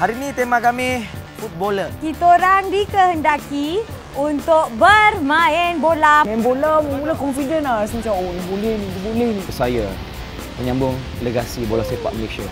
Hari ini tema kami footballer. Kita orang dikehendaki untuk bermain bola. Main bola mula confident lah. Rasa macam, oh boleh ni, boleh ni. Saya menyambung legasi bola sepak Malaysia.